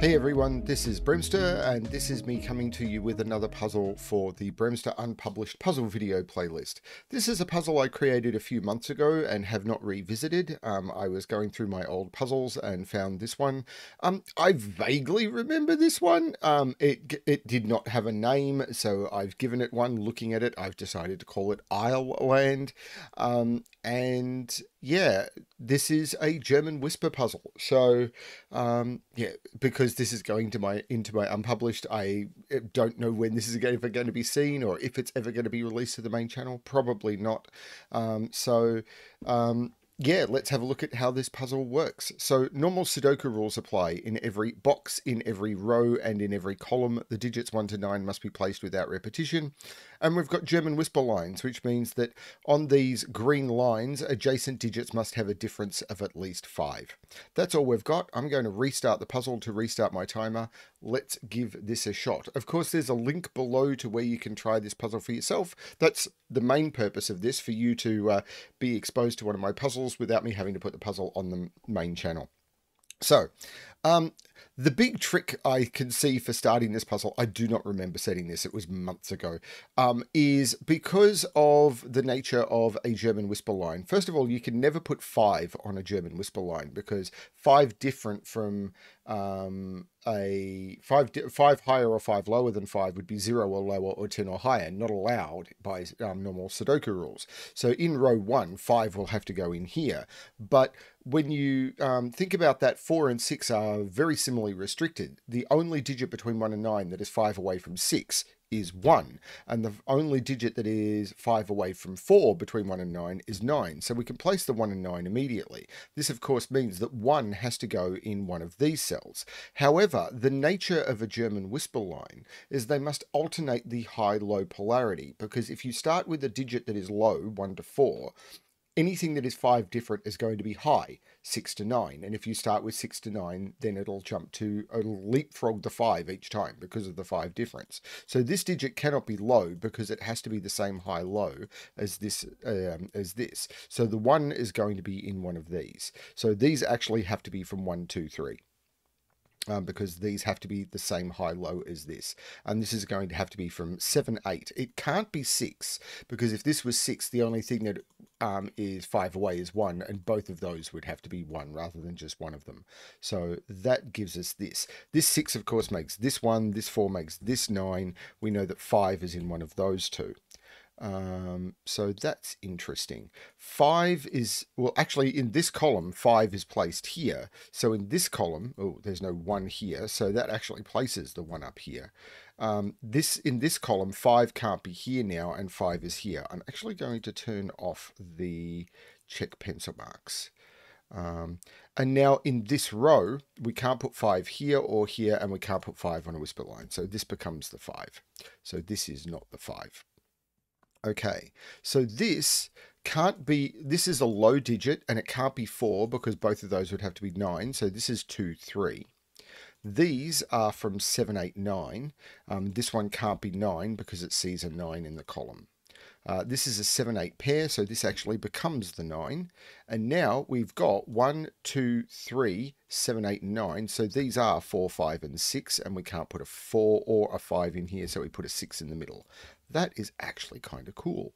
Hey everyone, this is Bremster, and this is me coming to you with another puzzle for the Bremster Unpublished Puzzle Video playlist. This is a puzzle I created a few months ago and have not revisited. Um, I was going through my old puzzles and found this one. Um, I vaguely remember this one. Um, it, it did not have a name, so I've given it one. Looking at it, I've decided to call it Isle Land. And yeah, this is a German whisper puzzle. So um, yeah, because this is going to my into my unpublished, I eh, don't know when this is ever going to be seen or if it's ever going to be released to the main channel. Probably not. Um, so um, yeah, let's have a look at how this puzzle works. So normal Sudoku rules apply. In every box, in every row, and in every column, the digits 1 to 9 must be placed without repetition. And we've got German whisper lines, which means that on these green lines, adjacent digits must have a difference of at least 5. That's all we've got. I'm going to restart the puzzle to restart my timer. Let's give this a shot. Of course, there's a link below to where you can try this puzzle for yourself. That's the main purpose of this, for you to uh, be exposed to one of my puzzles without me having to put the puzzle on the main channel. So, um, the big trick I can see for starting this puzzle, I do not remember setting this, it was months ago, um, is because of the nature of a German whisper line. First of all, you can never put five on a German whisper line because five different from um, a five five higher or five lower than five would be zero or lower or 10 or higher, not allowed by um, normal Sudoku rules. So in row one, five will have to go in here. But when you um, think about that, four and six are very similarly restricted. The only digit between one and nine that is five away from six is 1. And the only digit that is 5 away from 4 between 1 and 9 is 9. So we can place the 1 and 9 immediately. This of course means that 1 has to go in one of these cells. However, the nature of a German whisper line is they must alternate the high-low polarity because if you start with a digit that is low, 1 to 4, anything that is 5 different is going to be high six to nine. And if you start with six to nine, then it'll jump to, it'll leapfrog the five each time because of the five difference. So this digit cannot be low because it has to be the same high low as this, um, as this. So the one is going to be in one of these. So these actually have to be from one, two, three um, because these have to be the same high low as this. And this is going to have to be from 7, 8. It can't be 6 because if this was 6, the only thing that um, is 5 away is 1 and both of those would have to be 1 rather than just one of them. So that gives us this. This 6 of course makes this 1, this 4 makes this 9. We know that 5 is in one of those two. Um, so that's interesting. Five is, well, actually in this column, five is placed here. So in this column, oh, there's no one here. So that actually places the one up here. Um, this In this column, five can't be here now and five is here. I'm actually going to turn off the check pencil marks. Um, and now in this row, we can't put five here or here, and we can't put five on a whisper line. So this becomes the five. So this is not the five. Okay, so this can't be, this is a low digit and it can't be 4 because both of those would have to be 9. So this is 2, 3. These are from 7, 8, 9. Um, this one can't be 9 because it sees a 9 in the column. Uh, this is a 7, 8 pair, so this actually becomes the 9. And now we've got 1, 2, 3, 7, 8, 9. So these are 4, 5, and 6, and we can't put a 4 or a 5 in here, so we put a 6 in the middle. That is actually kind of cool.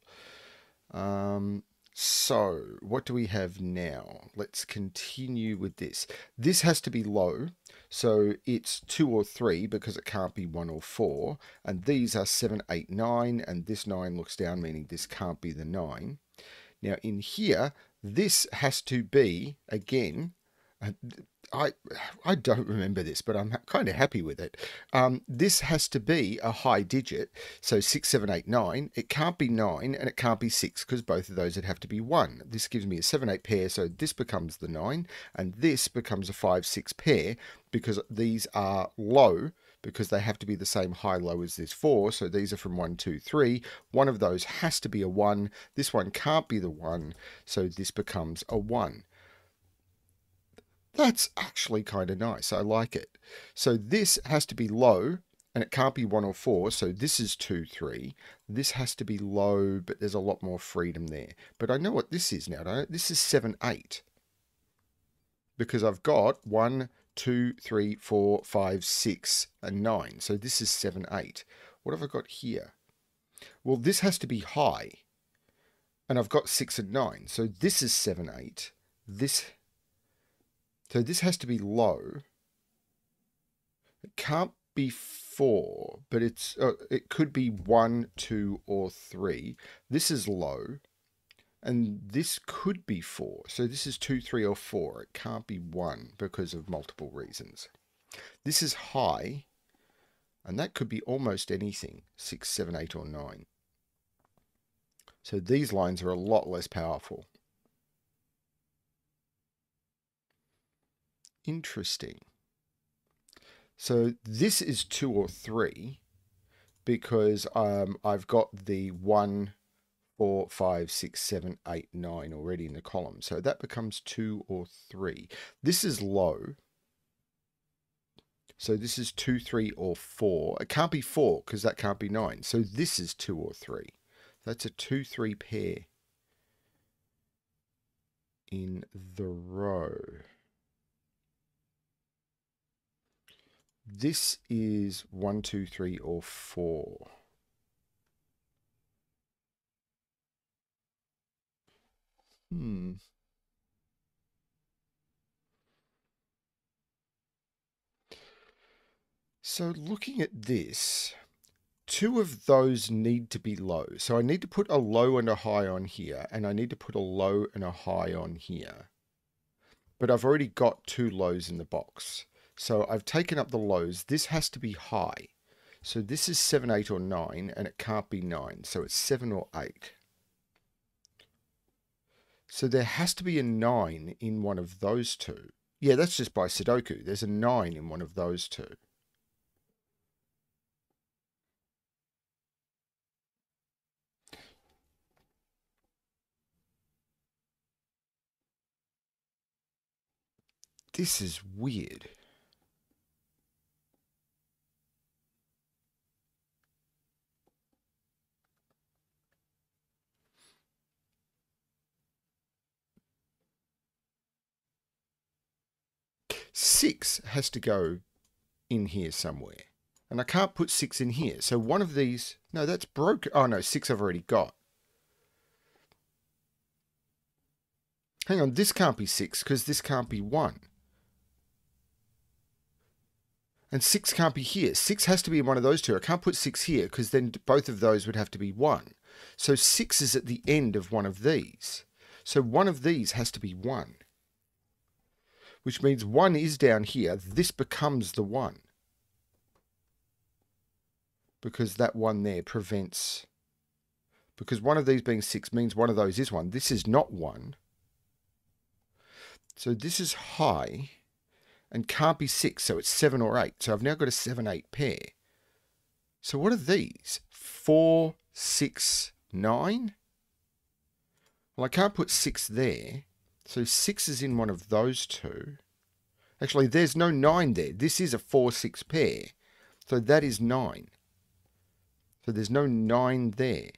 Um, so, what do we have now? Let's continue with this. This has to be low, so it's 2 or 3 because it can't be 1 or 4. And these are 7, 8, 9, and this 9 looks down, meaning this can't be the 9. Now, in here, this has to be, again, I I don't remember this, but I'm kind of happy with it. Um, this has to be a high digit, so six, seven, eight, nine. It can't be nine, and it can't be six because both of those would have to be one. This gives me a seven, eight pair, so this becomes the nine, and this becomes a five, six pair because these are low because they have to be the same high low as this four. So these are from one, two, three. One of those has to be a one. This one can't be the one, so this becomes a one. That's actually kind of nice. I like it. So this has to be low and it can't be 1 or 4, so this is 2, 3. This has to be low, but there's a lot more freedom there. But I know what this is now, don't I? This is 7, 8. Because I've got 1, two, three, four, five, six, and nine. So this is seven, eight. What have I got here? Well, this has to be high. And I've got six and nine. So this is seven, eight. This, so this has to be low. It can't be four, but it's uh, it could be one, two, or three. This is low, and this could be four. So this is two, three, or four. It can't be one because of multiple reasons. This is high, and that could be almost anything, six, seven, eight, or nine. So these lines are a lot less powerful. Interesting. So this is two or three because um, I've got the one, four, five, six, seven, eight, nine already in the column. So that becomes two or three. This is low. So this is two, three, or four. It can't be four because that can't be nine. So this is two or three. That's a two, three pair in the row. This is one, two, three, or four. Hmm. So looking at this, two of those need to be low. So I need to put a low and a high on here, and I need to put a low and a high on here. But I've already got two lows in the box. So I've taken up the lows. This has to be high. So this is 7, 8, or 9, and it can't be 9. So it's 7 or 8. So there has to be a 9 in one of those two. Yeah, that's just by Sudoku. There's a 9 in one of those two. This is weird. Six has to go in here somewhere. And I can't put six in here. So one of these... No, that's broken. Oh, no, six I've already got. Hang on, this can't be six because this can't be one. And six can't be here. Six has to be in one of those two. I can't put six here because then both of those would have to be one. So six is at the end of one of these. So one of these has to be one which means 1 is down here. This becomes the 1. Because that 1 there prevents... Because one of these being 6 means one of those is 1. This is not 1. So this is high and can't be 6, so it's 7 or 8. So I've now got a 7-8 pair. So what are these? 4, 6, 9? Well, I can't put 6 there. So 6 is in one of those two. Actually, there's no 9 there. This is a 4-6 pair. So that is 9. So there's no 9 there.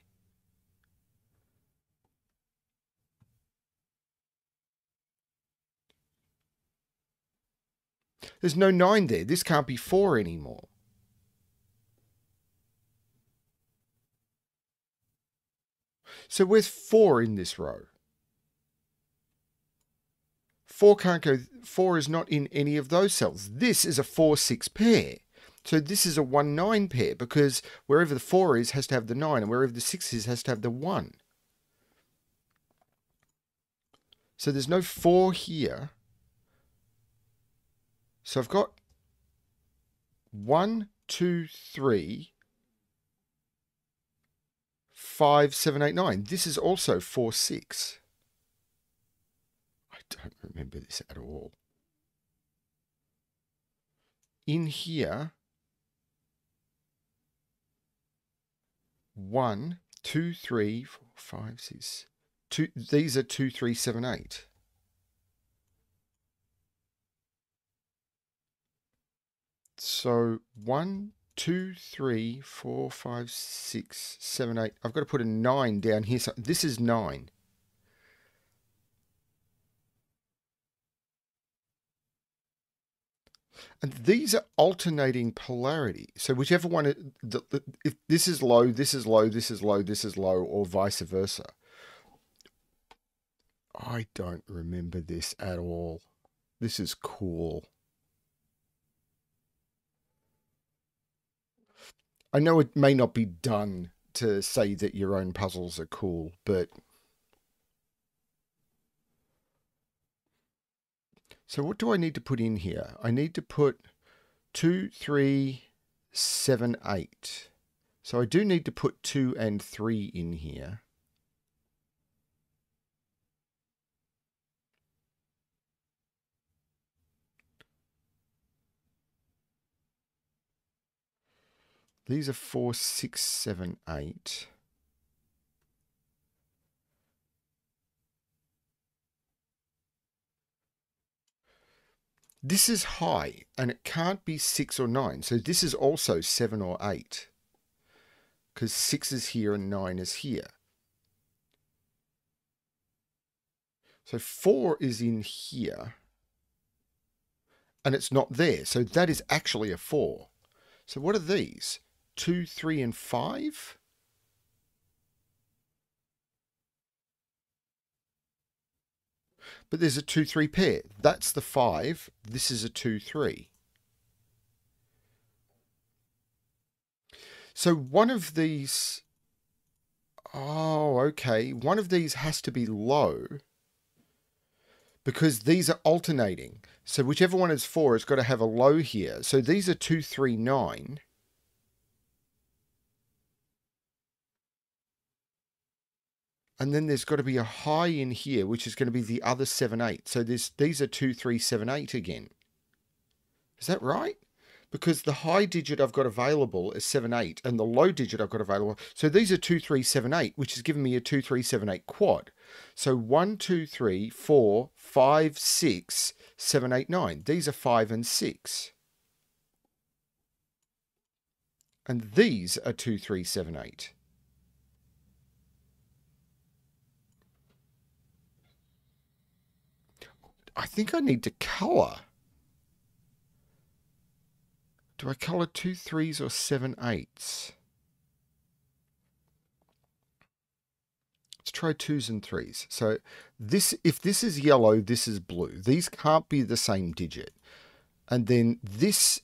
There's no 9 there. This can't be 4 anymore. So where's 4 in this row? 4 can't go, 4 is not in any of those cells. This is a 4-6 pair. So this is a 1-9 pair because wherever the 4 is has to have the 9 and wherever the 6 is has to have the 1. So there's no 4 here. So I've got 1, 2, 3, 5, 7, 8, 9. This is also 4, 6 don't remember this at all. In here, one, two, three, four, five, six, two. These are two, three, seven, eight. So one, two, three, four, five, six, seven, eight. I've got to put a nine down here. So this is nine. And these are alternating polarity. So whichever one, if this is low, this is low, this is low, this is low, or vice versa. I don't remember this at all. This is cool. I know it may not be done to say that your own puzzles are cool, but So what do I need to put in here? I need to put two, three, seven, eight. So I do need to put two and three in here. These are four, six, seven, eight. This is high, and it can't be 6 or 9. So this is also 7 or 8. Because 6 is here and 9 is here. So 4 is in here. And it's not there. So that is actually a 4. So what are these? 2, 3, and 5? But there's a 2-3 pair. That's the 5. This is a 2-3. So one of these... Oh, okay. One of these has to be low because these are alternating. So whichever one is 4, it's got to have a low here. So these are 2, 3, 9. And then there's got to be a high in here, which is going to be the other 7, 8. So these are 2, 3, 7, 8 again. Is that right? Because the high digit I've got available is 7, 8, and the low digit I've got available. So these are 2, 3, 7, 8, which is giving me a 2, 3, 7, 8 quad. So 1, 2, 3, 4, 5, 6, 7, 8, 9. These are 5 and 6. And these are 2, 3, 7, 8. I think I need to colour. Do I colour two threes or seven eights? Let's try twos and threes. So this, if this is yellow, this is blue. These can't be the same digit. And then this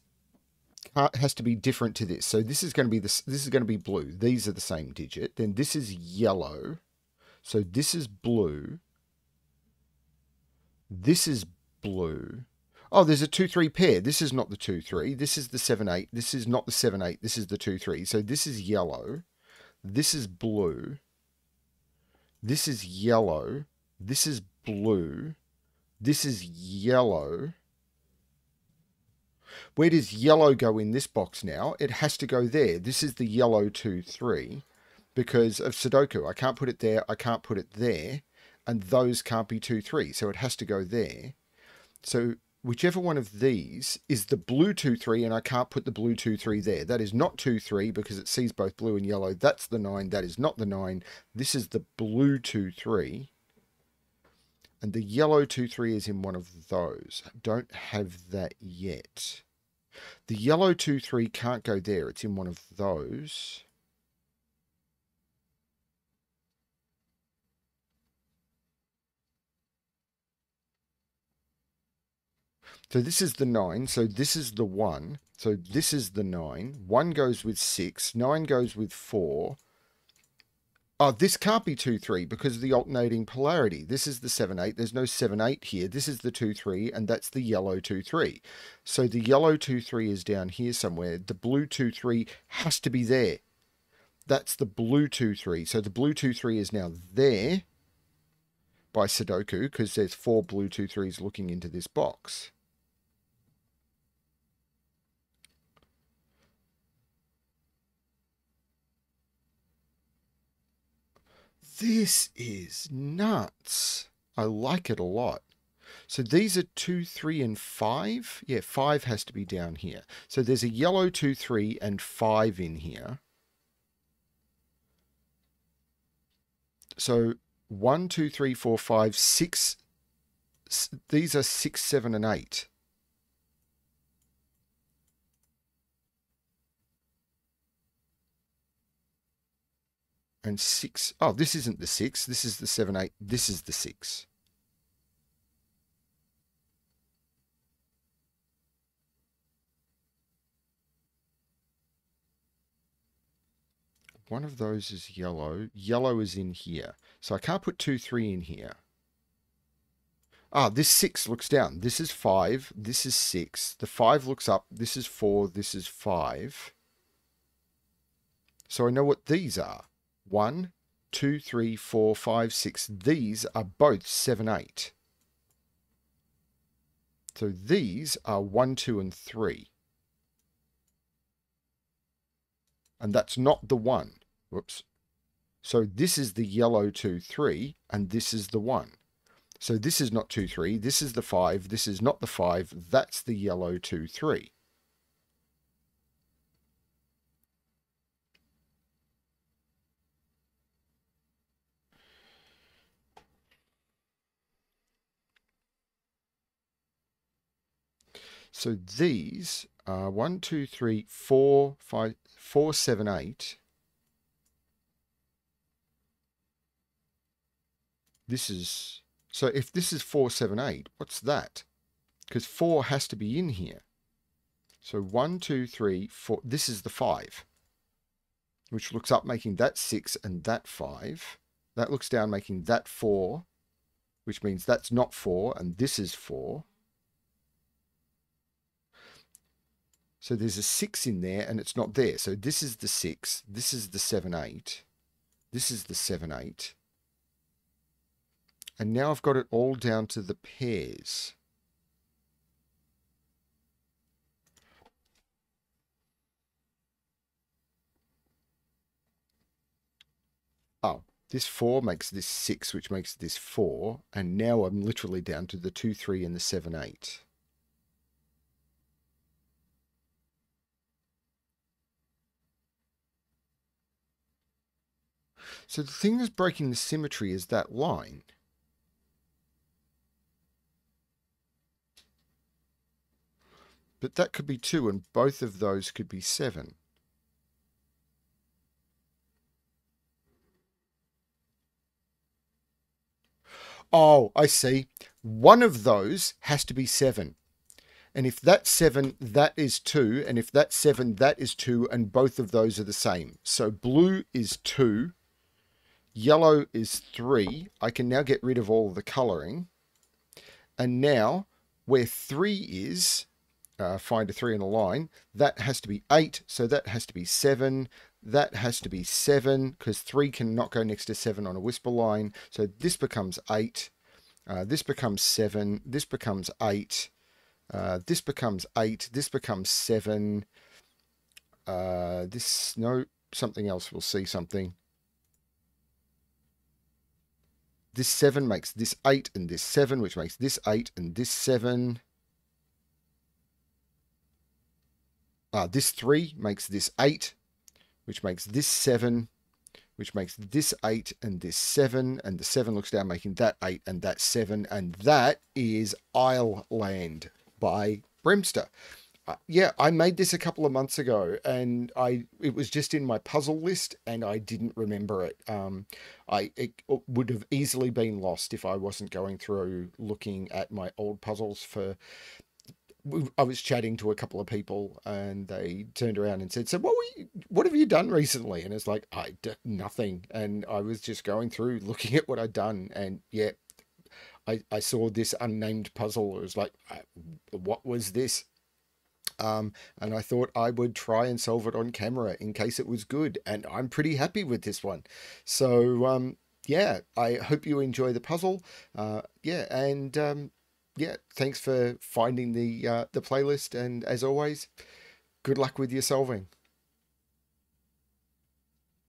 has to be different to this. So this is going to be this. This is going to be blue. These are the same digit. Then this is yellow. So this is blue. This is blue. Oh, there's a 2-3 pair. This is not the 2-3. This is the 7-8. This is not the 7-8. This is the 2-3. So this is yellow. This is blue. This is yellow. This is blue. This is yellow. Where does yellow go in this box now? It has to go there. This is the yellow 2-3 because of Sudoku. I can't put it there. I can't put it there and those can't be 2, 3. So it has to go there. So whichever one of these is the blue 2, 3, and I can't put the blue 2, 3 there. That is not 2, 3 because it sees both blue and yellow. That's the 9. That is not the 9. This is the blue 2, 3. And the yellow 2, 3 is in one of those. I don't have that yet. The yellow 2, 3 can't go there. It's in one of those. So this is the 9. So this is the 1. So this is the 9. 1 goes with 6. 9 goes with 4. Oh, this can't be 2, 3 because of the alternating polarity. This is the 7, 8. There's no 7, 8 here. This is the 2, 3, and that's the yellow 2, 3. So the yellow 2, 3 is down here somewhere. The blue 2, 3 has to be there. That's the blue 2, 3. So the blue 2, 3 is now there by Sudoku because there's four blue 2, 3s looking into this box. This is nuts. I like it a lot. So these are 2, 3, and 5. Yeah, 5 has to be down here. So there's a yellow 2, 3, and 5 in here. So 1, 2, 3, 4, 5, 6. These are 6, 7, and 8. And 6. Oh, this isn't the 6. This is the 7, 8. This is the 6. One of those is yellow. Yellow is in here. So I can't put 2, 3 in here. Ah, this 6 looks down. This is 5. This is 6. The 5 looks up. This is 4. This is 5. So I know what these are. 1, 2, 3, 4, 5, 6. These are both 7, 8. So these are 1, 2, and 3. And that's not the 1. Whoops. So this is the yellow 2, 3, and this is the 1. So this is not 2, 3, this is the 5, this is not the 5, that's the yellow 2, 3. So these are 1, 2, 3, 4, 5, 4, 7, 8. This is so if this is 478, what's that? Because 4 has to be in here. So 1, 2, 3, 4. This is the 5, which looks up making that 6 and that 5. That looks down making that 4, which means that's not 4 and this is 4. So there's a 6 in there and it's not there. So this is the 6, this is the 7, 8, this is the 7, 8. And now I've got it all down to the pairs. Oh, this 4 makes this 6, which makes this 4. And now I'm literally down to the 2, 3 and the 7, 8. So the thing that's breaking the symmetry is that line. But that could be 2 and both of those could be 7. Oh, I see. One of those has to be 7. And if that's 7, that is 2. And if that's 7, that is 2. And both of those are the same. So blue is 2. Yellow is 3. I can now get rid of all the colouring. And now, where 3 is, uh, find a 3 in a line, that has to be 8, so that has to be 7, that has to be 7, because 3 cannot go next to 7 on a whisper line, so this becomes 8, uh, this becomes 7, this becomes 8, uh, this becomes 8, this becomes 7, uh, this, no, something else, we'll see something. This 7 makes this 8 and this 7, which makes this 8 and this 7. Uh, this 3 makes this 8, which makes this 7, which makes this 8 and this 7, and the 7 looks down, making that 8 and that 7, and that is AisleLand by Bremster. Uh, yeah, I made this a couple of months ago, and I it was just in my puzzle list, and I didn't remember it. Um, I it would have easily been lost if I wasn't going through looking at my old puzzles for I was chatting to a couple of people and they turned around and said, "So what you, what have you done recently?" And it's like I did nothing, and I was just going through looking at what I'd done, and yeah, I I saw this unnamed puzzle. It was like, what was this? Um, and I thought I would try and solve it on camera in case it was good, and I'm pretty happy with this one. So um, yeah, I hope you enjoy the puzzle. Uh, yeah, and um, yeah, thanks for finding the uh, the playlist, and as always, good luck with your solving.